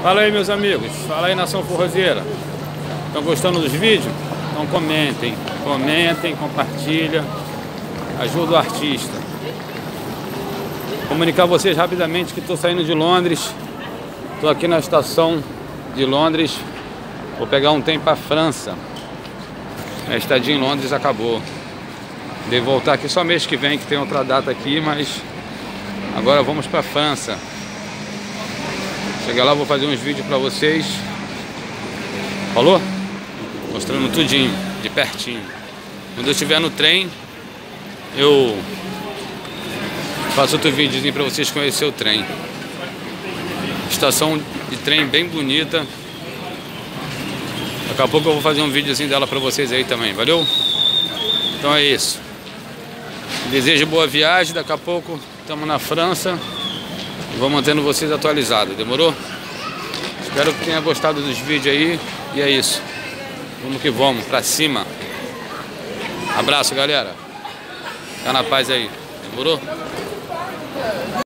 Fala aí meus amigos, fala aí nação forrozeira. Estão gostando dos vídeos? Então comentem, comentem, compartilha, ajuda o artista. Comunicar a vocês rapidamente que estou saindo de Londres. Estou aqui na estação de Londres. Vou pegar um tempo para França. A estadia em Londres acabou. Devo voltar aqui só mês que vem, que tem outra data aqui, mas agora vamos para França. Chegar lá, vou fazer uns vídeos para vocês. Falou? Mostrando tudinho, de pertinho. Quando eu estiver no trem, eu faço outro videozinho para vocês conhecer o trem. Estação de trem bem bonita. Daqui a pouco eu vou fazer um videozinho dela para vocês aí também, valeu? Então é isso. Desejo boa viagem, daqui a pouco estamos na França. Vou mantendo vocês atualizados, demorou? Espero que tenha gostado dos vídeos aí. E é isso. Vamos que vamos, pra cima. Abraço, galera. Fica na paz aí. Demorou?